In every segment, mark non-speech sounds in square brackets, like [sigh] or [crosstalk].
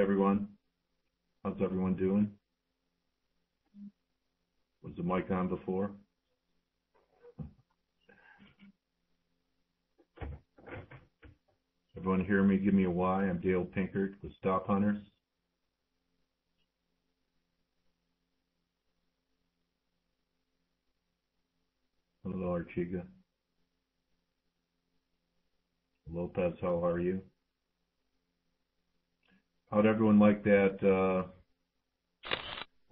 everyone. How's everyone doing? Was the mic on before? Everyone hear me? Give me a Y. I'm Dale Pinkert with Stop Hunters. Hello, Archiga. Lopez, how are you? How'd everyone like that uh,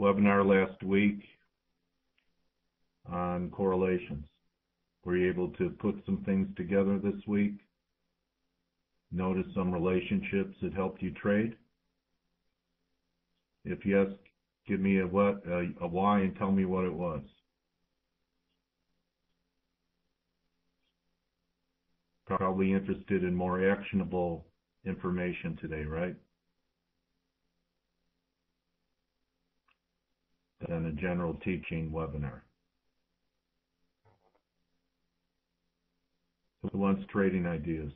webinar last week on correlations? Were you able to put some things together this week? Notice some relationships that helped you trade? If yes, give me a what a, a why and tell me what it was. Probably interested in more actionable information today, right? Than a general teaching webinar. Who wants trading ideas?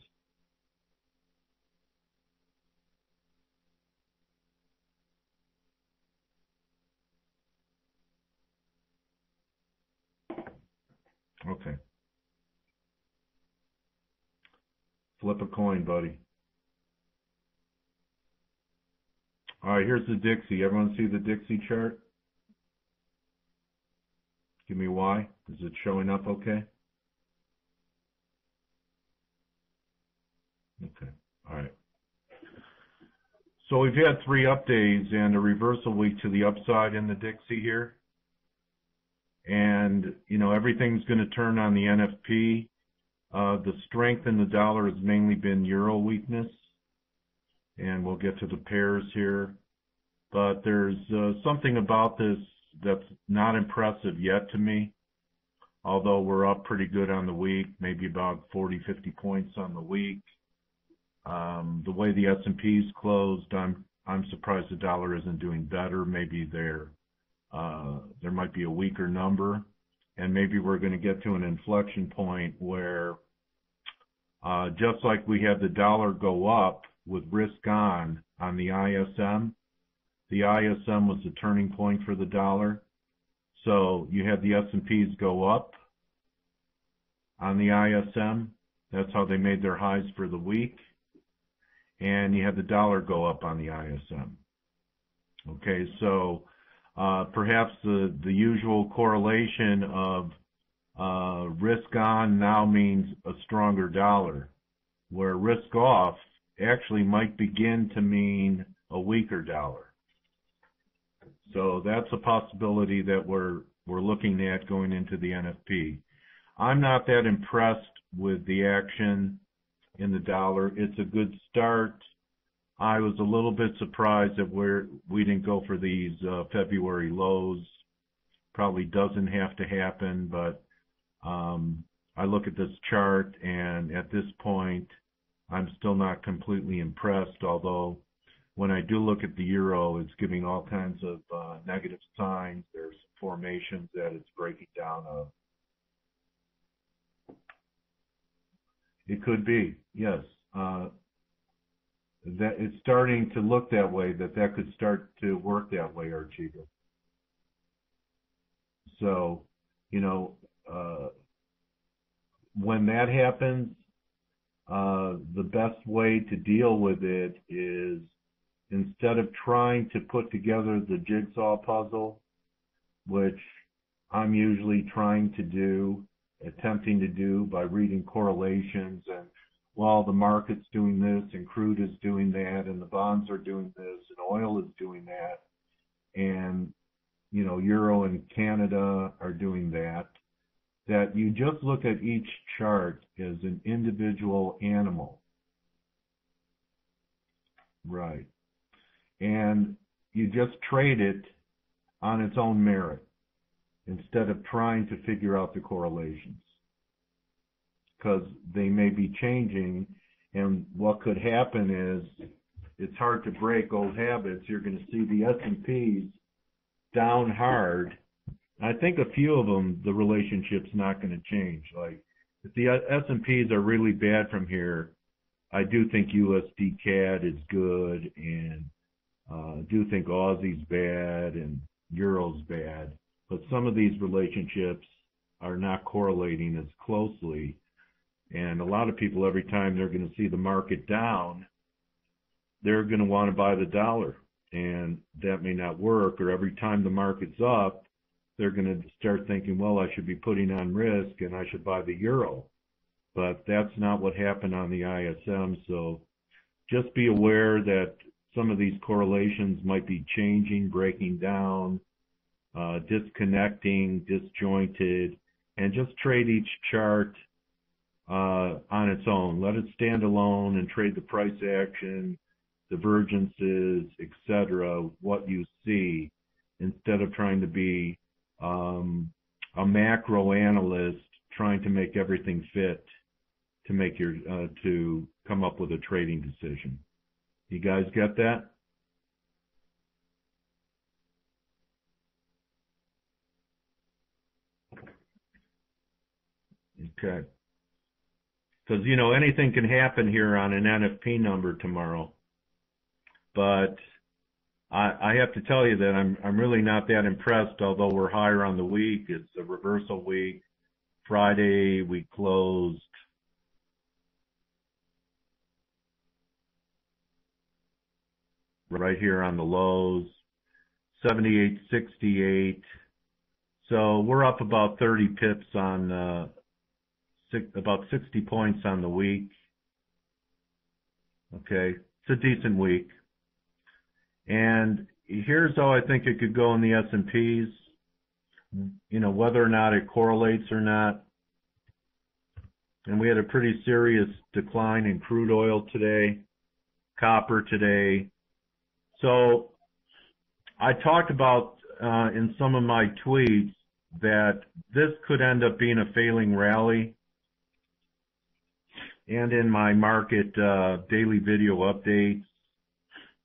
Okay. Flip a coin, buddy. All right, here's the Dixie. Everyone see the Dixie chart? Give me why. Is it showing up okay? Okay. All right. So we've had three up days and a reversal week to the upside in the Dixie here. And, you know, everything's going to turn on the NFP. Uh, the strength in the dollar has mainly been euro weakness. And we'll get to the pairs here. But there's uh, something about this that's not impressive yet to me. Although we're up pretty good on the week, maybe about 40, 50 points on the week. Um, the way the S&P's closed, I'm I'm surprised the dollar isn't doing better. Maybe there uh, there might be a weaker number, and maybe we're going to get to an inflection point where, uh, just like we had the dollar go up with risk on on the ISM, the ISM was the turning point for the dollar. So you had the S&Ps go up on the ISM. That's how they made their highs for the week. And you had the dollar go up on the ISM. Okay, so uh, perhaps the, the usual correlation of uh, risk on now means a stronger dollar, where risk off actually might begin to mean a weaker dollar. So that's a possibility that we're looking at going into the NFP. I'm not that impressed with the action in the dollar. It's a good start. I was a little bit surprised that we didn't go for these uh, February lows. Probably doesn't have to happen, but um, I look at this chart and at this point, I'm still not completely impressed. Although when I do look at the euro, it's giving all kinds of uh, negative signs. There's formations that it's breaking down of. It could be, yes. Uh, that it's starting to look that way. That that could start to work that way, Archiga. So, you know, uh, when that happens, uh, the best way to deal with it is instead of trying to put together the jigsaw puzzle, which I'm usually trying to do, attempting to do by reading correlations and well, the market's doing this and crude is doing that and the bonds are doing this and oil is doing that. And you know euro and Canada are doing that. That you just look at each chart as an individual animal. Right and you just trade it on its own merit instead of trying to figure out the correlations. Because they may be changing and what could happen is it's hard to break old habits. You're going to see the S&Ps down hard. I think a few of them the relationship's not going to change. Like if the S&Ps are really bad from here I do think USD CAD is good and uh, do think Aussie's bad and Euro's bad, but some of these relationships are not correlating as closely. And a lot of people, every time they're going to see the market down, they're going to want to buy the dollar. And that may not work. Or every time the market's up, they're going to start thinking, well, I should be putting on risk and I should buy the euro. But that's not what happened on the ISM. So just be aware that some of these correlations might be changing, breaking down, uh, disconnecting, disjointed, and just trade each chart uh, on its own. Let it stand alone and trade the price action, divergences, etc., what you see, instead of trying to be um, a macro analyst trying to make everything fit to make your uh, to come up with a trading decision. You guys get that? Okay. Because, you know, anything can happen here on an NFP number tomorrow. But I, I have to tell you that I'm, I'm really not that impressed, although we're higher on the week. It's a reversal week. Friday, we closed right here on the lows, 78.68. So we're up about 30 pips on, uh, six, about 60 points on the week. Okay. It's a decent week. And here's how I think it could go in the S&Ps. You know, whether or not it correlates or not. And we had a pretty serious decline in crude oil today, copper today, so I talked about uh, in some of my tweets that this could end up being a failing rally. And in my market uh, daily video updates,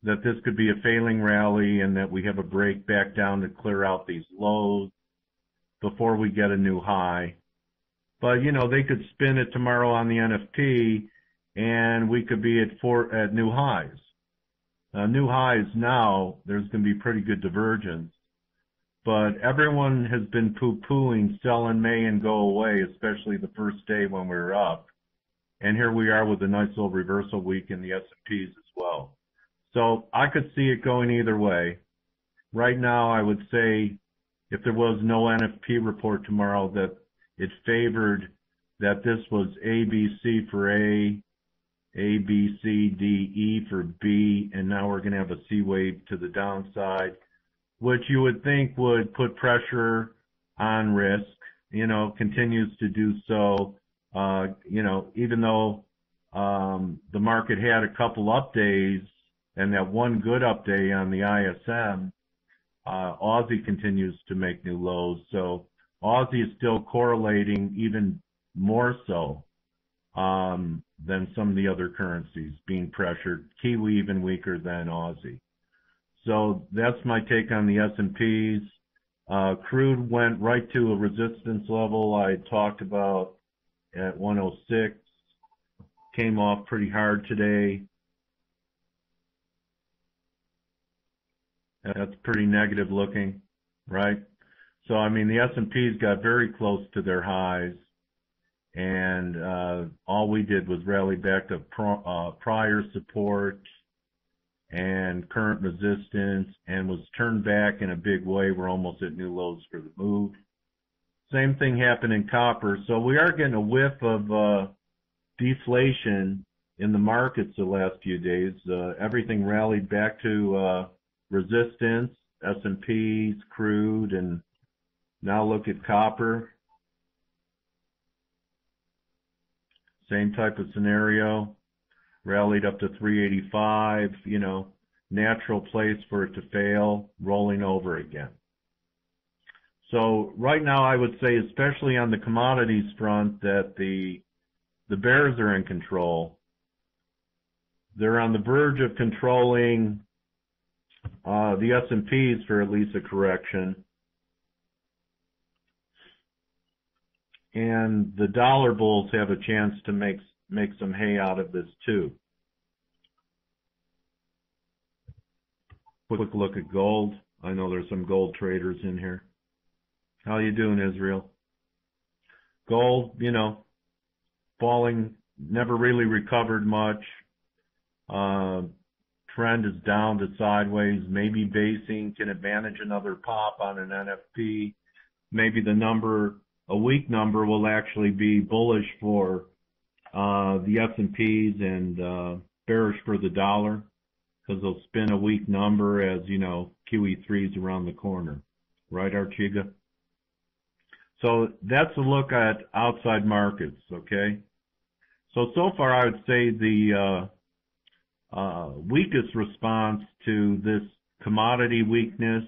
that this could be a failing rally and that we have a break back down to clear out these lows before we get a new high. But you know, they could spin it tomorrow on the NFP and we could be at four at new highs. Uh, new highs now, there's going to be pretty good divergence. But everyone has been poo-pooing sell in May and go away, especially the first day when we were up. And here we are with a nice little reversal week in the S&Ps as well. So I could see it going either way. Right now, I would say if there was no NFP report tomorrow that it favored that this was ABC for A, a, B, C, D, E for B, and now we're going to have a C wave to the downside, which you would think would put pressure on risk, you know, continues to do so. Uh, you know, even though um, the market had a couple up days and that one good up day on the ISM, uh, Aussie continues to make new lows. So Aussie is still correlating even more so than some of the other currencies being pressured. Kiwi even weaker than Aussie. So that's my take on the S&Ps. Uh, crude went right to a resistance level I talked about at 106. Came off pretty hard today. That's pretty negative looking, right? So I mean the S&Ps got very close to their highs and uh, all we did was rally back to uh, prior support and current resistance and was turned back in a big way. We're almost at new lows for the move. Same thing happened in copper. So we are getting a whiff of uh, deflation in the markets the last few days. Uh, everything rallied back to uh, resistance, S&Ps, crude, and now look at copper. Same type of scenario. Rallied up to 385, you know, natural place for it to fail, rolling over again. So right now I would say, especially on the commodities front, that the the bears are in control. They're on the verge of controlling uh, the S&Ps for at least a correction. And the dollar bulls have a chance to make make some hay out of this too. quick look at gold. I know there's some gold traders in here. How you doing, Israel? Gold, you know, falling, never really recovered much. Uh, trend is down to sideways. Maybe basing can advantage another pop on an NFP. Maybe the number, a weak number, will actually be bullish for uh, the S&Ps and uh, bearish for the dollar because they'll spin a weak number as you know QE3 is around the corner, right, Archiga? So that's a look at outside markets, okay? So so far, I would say the uh, uh, weakest response to this commodity weakness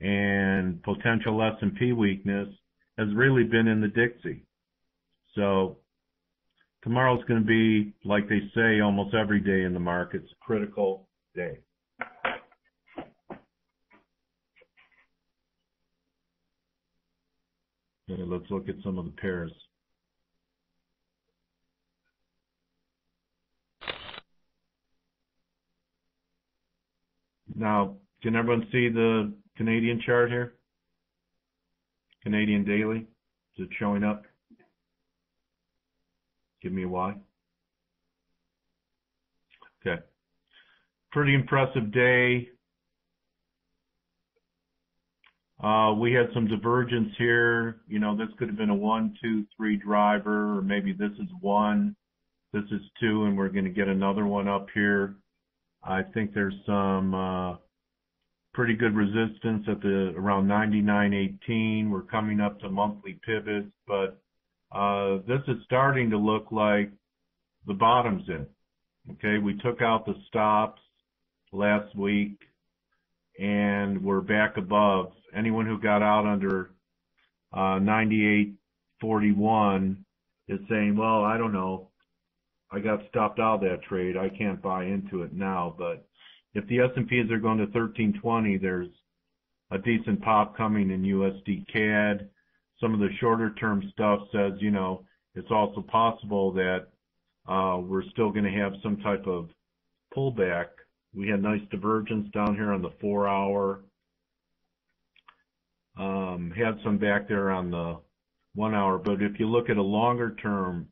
and potential S&P weakness has really been in the Dixie. So tomorrow's going to be, like they say, almost every day in the markets, critical day. Okay, let's look at some of the pairs. Now, can everyone see the Canadian chart here? Canadian daily? Is it showing up? Give me a Y. Okay. Pretty impressive day. Uh, we had some divergence here. You know, this could have been a one, two, three driver, or maybe this is one, this is two, and we're going to get another one up here. I think there's some uh, pretty good resistance at the around 99.18. We're coming up to monthly pivots, but uh, this is starting to look like the bottom's in. Okay, we took out the stops last week and we're back above. Anyone who got out under uh, 98.41 is saying, well, I don't know. I got stopped out of that trade. I can't buy into it now. But if the S&Ps are going to 1320, there's a decent pop coming in USD CAD. Some of the shorter term stuff says, you know, it's also possible that uh, we're still going to have some type of pullback we had nice divergence down here on the four hour. Um, had some back there on the one hour, but if you look at a longer term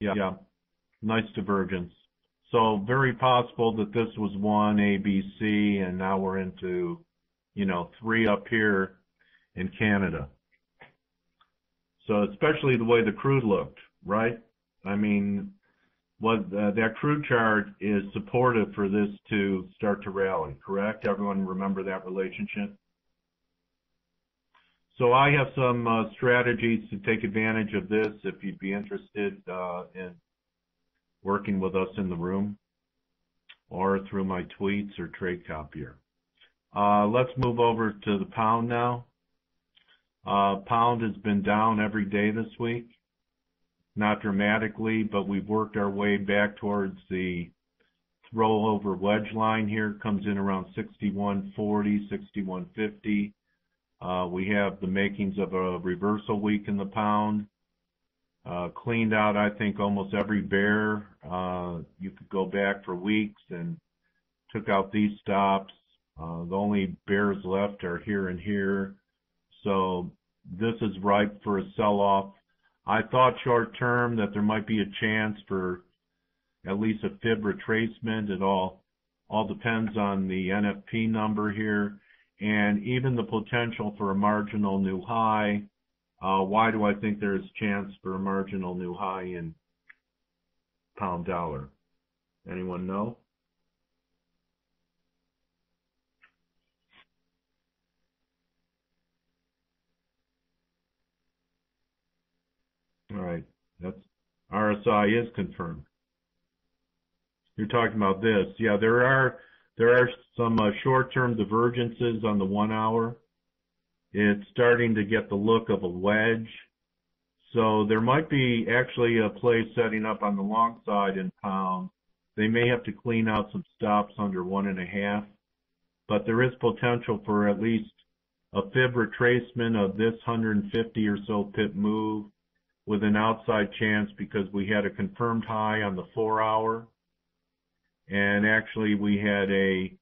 yeah, yeah, nice divergence. So very possible that this was one ABC and now we're into, you know, three up here in Canada. So especially the way the crude looked, right? I mean, what uh, that crude chart is supportive for this to start to rally, correct? Everyone remember that relationship? So I have some uh, strategies to take advantage of this if you'd be interested uh, in working with us in the room or through my tweets or trade copier. Uh, let's move over to the pound now. Pound has been down every day this week. Not dramatically, but we've worked our way back towards the rollover wedge line here. Comes in around 61.40, 61.50. Uh, we have the makings of a reversal week in the pound. Uh, cleaned out, I think, almost every bear. Uh, you could go back for weeks and took out these stops. Uh, the only bears left are here and here. So this is ripe for a sell-off. I thought short term that there might be a chance for at least a fib retracement. It all all depends on the NFP number here and even the potential for a marginal new high. Uh, why do I think there's chance for a marginal new high in pound dollar? Anyone know? All right. That's RSI is confirmed. You're talking about this. Yeah, there are there are some uh, short-term divergences on the one hour. It's starting to get the look of a wedge. So there might be actually a play setting up on the long side in pounds. They may have to clean out some stops under one and a half, but there is potential for at least a fib retracement of this 150 or so pip move with an outside chance because we had a confirmed high on the four hour. And actually we had a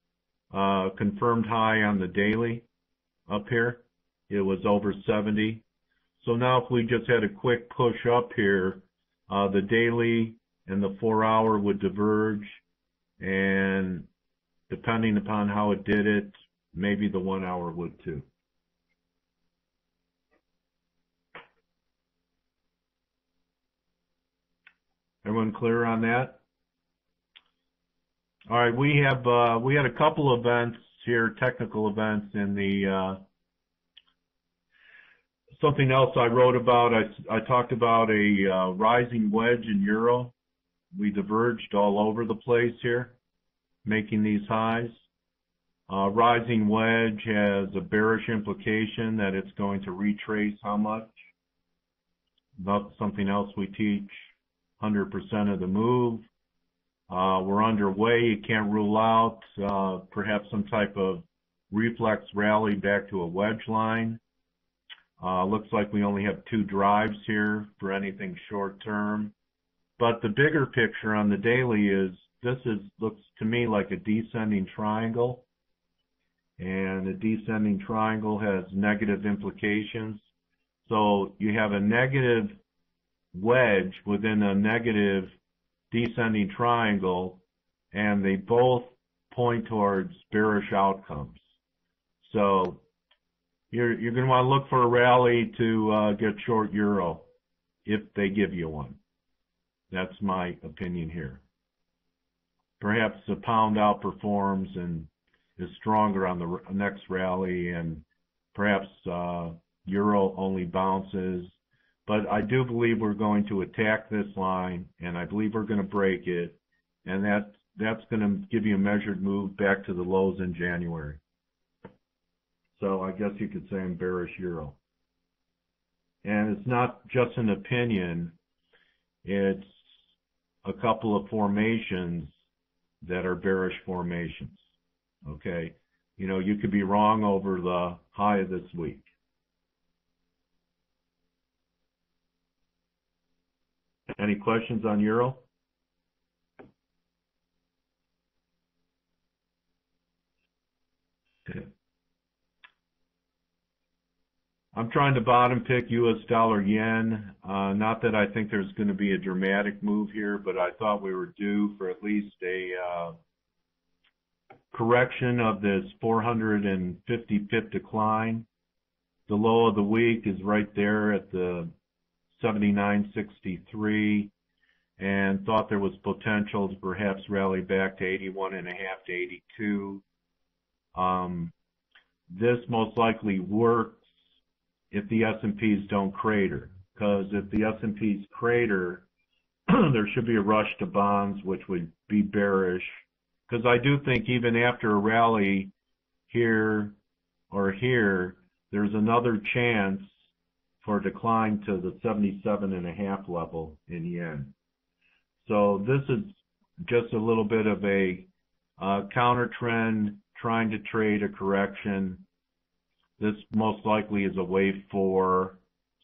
uh, confirmed high on the daily up here. It was over 70. So now if we just had a quick push up here, uh, the daily and the four hour would diverge and depending upon how it did it, maybe the one hour would too. Everyone clear on that? All right, we have uh, we had a couple events here, technical events in the uh, something else I wrote about. I, I talked about a uh, rising wedge in euro. We diverged all over the place here, making these highs. Uh, rising wedge has a bearish implication that it's going to retrace how much. That's something else we teach 100% of the move. Uh, we're underway. You can't rule out uh, perhaps some type of reflex rally back to a wedge line. Uh, looks like we only have two drives here for anything short term. But the bigger picture on the daily is this is looks to me like a descending triangle. And a descending triangle has negative implications. So you have a negative wedge within a negative descending triangle, and they both point towards bearish outcomes. So you're you're going to want to look for a rally to uh, get short euro if they give you one. That's my opinion here. Perhaps the pound outperforms and is stronger on the next rally, and perhaps uh, euro only bounces I do believe we're going to attack this line, and I believe we're going to break it, and that that's going to give you a measured move back to the lows in January. So I guess you could say I'm bearish euro. And it's not just an opinion, it's a couple of formations that are bearish formations. Okay? You know, you could be wrong over the high of this week. Any questions on euro? I'm trying to bottom pick U.S. dollar yen. Uh, not that I think there's going to be a dramatic move here, but I thought we were due for at least a uh, correction of this 450 pip decline. The low of the week is right there at the 79.63 and thought there was potential to perhaps rally back to 81.5 to 82. Um, this most likely works if the S&Ps don't crater, because if the S&Ps crater, [clears throat] there should be a rush to bonds, which would be bearish. Because I do think even after a rally here or here, there's another chance for a decline to the 77.5 level in yen. So this is just a little bit of a uh, counter trend trying to trade a correction. This most likely is a wave four,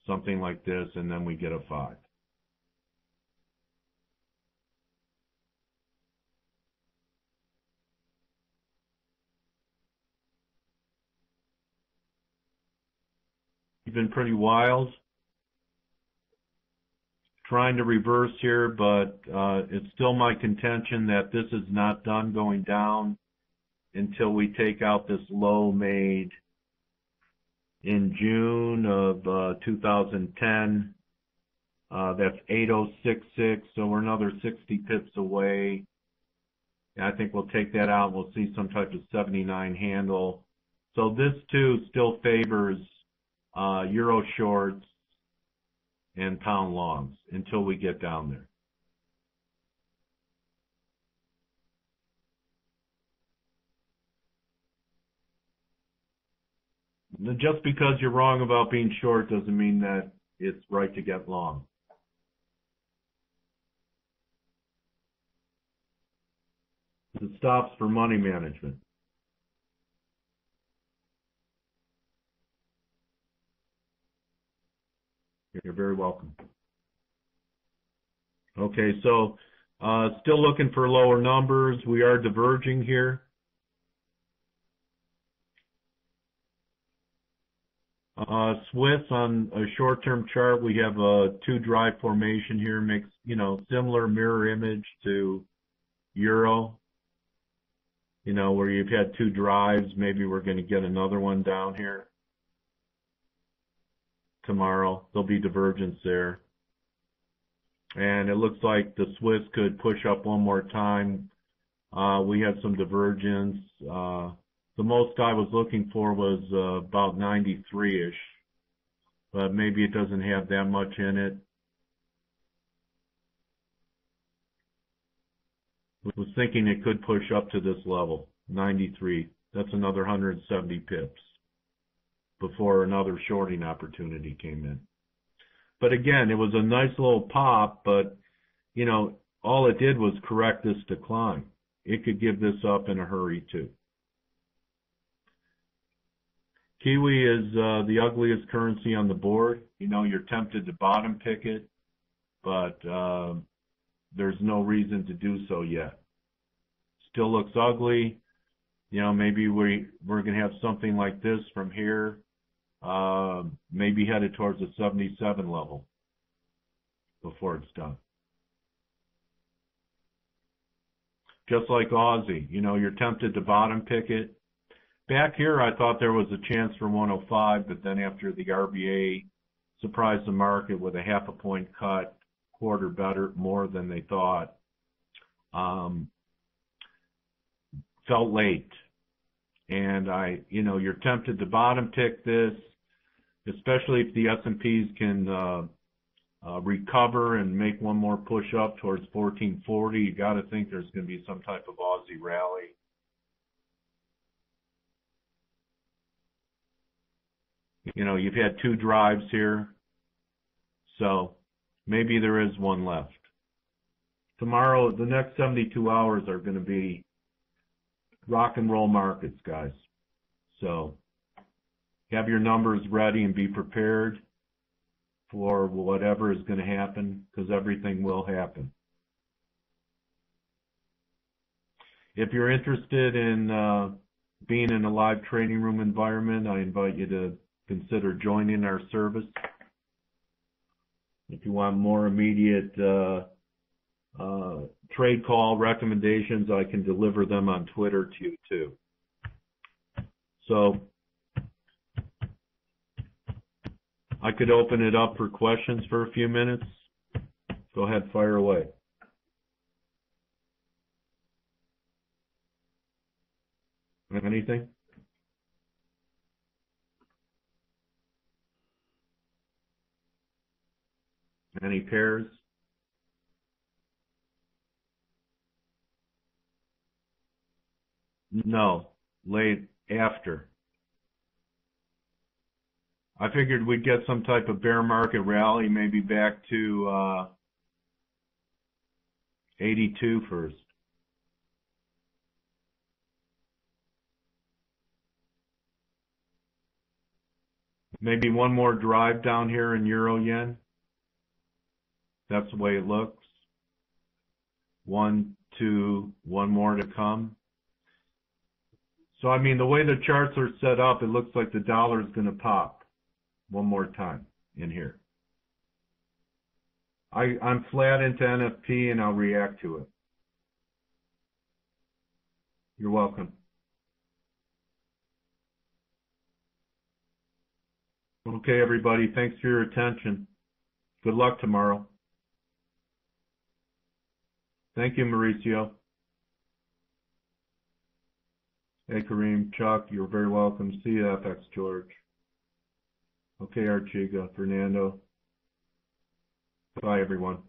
something like this, and then we get a five. Been pretty wild. Trying to reverse here, but uh, it's still my contention that this is not done going down until we take out this low made in June of uh, 2010. Uh, that's 8066, so we're another 60 pips away. I think we'll take that out. We'll see some type of 79 handle. So this too still favors Uh, euro shorts, and pound longs until we get down there. Just because you're wrong about being short doesn't mean that it's right to get long. It stops for money management. You're very welcome. Okay, so uh, still looking for lower numbers. We are diverging here. Uh, Swiss on a short-term chart, we have a two drive formation here, makes, you know, similar mirror image to Euro. You know, where you've had two drives, maybe we're going to get another one down here tomorrow. There'll be divergence there. And it looks like the Swiss could push up one more time. Uh, we had some divergence. Uh, the most I was looking for was uh, about 93-ish, but maybe it doesn't have that much in it. was thinking it could push up to this level, 93. That's another 170 pips before another shorting opportunity came in. But again, it was a nice little pop, but you know, all it did was correct this decline. It could give this up in a hurry too. Kiwi is uh, the ugliest currency on the board. You know, you're tempted to bottom pick it, but uh, there's no reason to do so yet. Still looks ugly. You know, maybe we we're gonna have something like this from here uh, maybe headed towards the 77 level before it's done. Just like Aussie, you know, you're tempted to bottom pick it. Back here, I thought there was a chance for 105, but then after the RBA surprised the market with a half a point cut, quarter better, more than they thought, um, felt late. And I, you know, you're tempted to bottom tick this, especially if the S&Ps can uh, uh, recover and make one more push up towards 1440. You got to think there's going to be some type of Aussie rally. You know, you've had two drives here, so maybe there is one left. Tomorrow, the next 72 hours are going to be rock and roll markets, guys. Have your numbers ready and be prepared for whatever is going to happen because everything will happen. If you're interested in uh, being in a live training room environment, I invite you to consider joining our service. If you want more immediate uh, uh, trade call recommendations, I can deliver them on Twitter to you too. So I could open it up for questions for a few minutes. Go ahead, fire away. Anything? Any pairs? No, late after. I figured we'd get some type of bear market rally, maybe back to uh, 82 first. Maybe one more drive down here in euro yen. That's the way it looks. One, two, one more to come. So I mean, the way the charts are set up, it looks like the dollar is going to pop one more time in here. I, I'm flat into NFP and I'll react to it. You're welcome. Okay, everybody. Thanks for your attention. Good luck tomorrow. Thank you, Mauricio. Hey, Kareem, Chuck, you're very welcome. See you, FX George. Okay, Archiga, uh, Fernando. Bye, everyone.